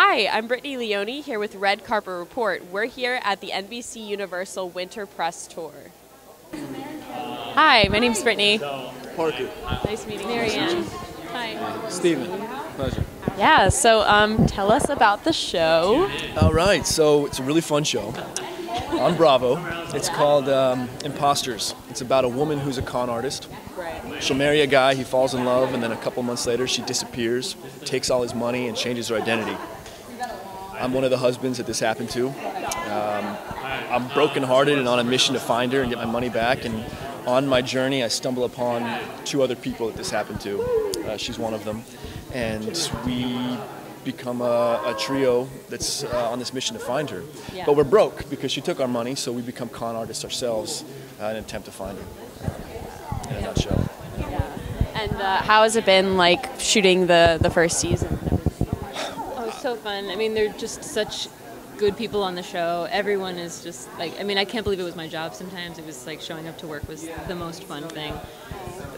Hi, I'm Brittany Leoni here with Red Carpet Report. We're here at the NBC Universal Winter Press Tour. Hi, my name's Brittany. Parker. Nice meeting you. Marianne. Hi. Stephen. Pleasure. Yeah, so um, tell us about the show. All right, so it's a really fun show on Bravo. It's called um, Imposters. It's about a woman who's a con artist. She'll marry a guy, he falls in love, and then a couple months later she disappears, takes all his money, and changes her identity. I'm one of the husbands that this happened to. Um, I'm brokenhearted and on a mission to find her and get my money back. And on my journey, I stumble upon two other people that this happened to. Uh, she's one of them. And we become a, a trio that's uh, on this mission to find her. Yeah. But we're broke because she took our money, so we become con artists ourselves uh, in an attempt to find her. In a nutshell. And uh, how has it been like shooting the, the first season? So fun. I mean, they're just such good people on the show. Everyone is just like, I mean, I can't believe it was my job sometimes. It was like showing up to work was the most fun thing.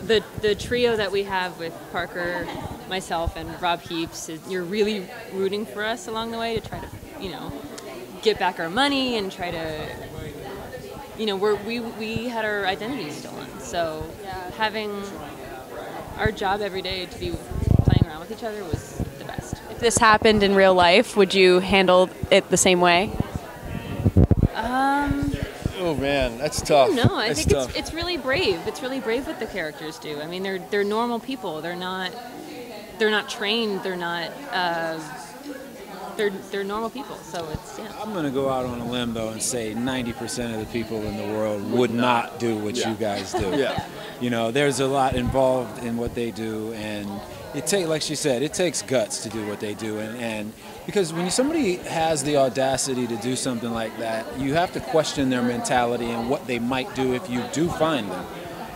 The, the trio that we have with Parker, myself, and Rob Heaps, is, you're really rooting for us along the way to try to, you know, get back our money and try to, you know, we're, we, we had our identities stolen. So having our job every day to be playing around with each other was the best. If this happened in real life, would you handle it the same way? Um, Oh man, that's tough. no, I That's think tough. it's, it's really brave. It's really brave what the characters do. I mean, they're they're normal people. They're not they're not trained. They're not uh, they're they're normal people. So it's yeah. I'm going to go out on a limb though and say 90% of the people in the world would not do what Yeah. you guys do. Yeah. You know, there's a lot involved in what they do, and it take like she said, it takes guts to do what they do, and and because when somebody has the audacity to do something like that, you have to question their mentality and what they might do if you do find them.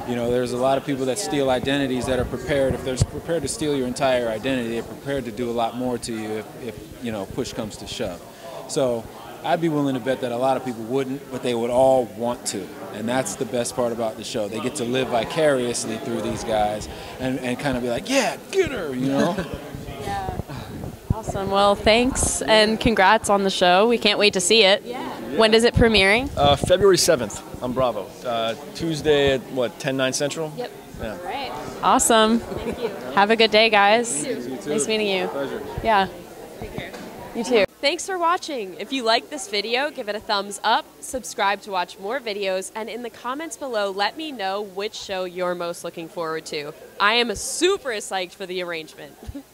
You know, there's a lot of people that steal identities that are prepared. If they're prepared to steal your entire identity, they're prepared to do a lot more to you if, if you know push comes to shove. So I'd be willing to bet that a lot of people wouldn't, but they would all want to. And that's the best part about the show. They get to live vicariously through these guys and, and kind of be like, yeah, get her, you know? yeah. Awesome. Well, thanks and congrats on the show. We can't wait to see it. Yeah. When is it premiering? Uh, February 7th on Bravo. Uh, Tuesday at what, 10, 9 central? Yep. Yeah. Right. Awesome. Thank you. Have a good day, guys. You too. Nice meeting you. Pleasure. Yeah. Take care. You too. Thanks for watching. If you like this video, give it a thumbs up, subscribe to watch more videos, and in the comments below, let me know which show you're most looking forward to. I am super psyched for the arrangement.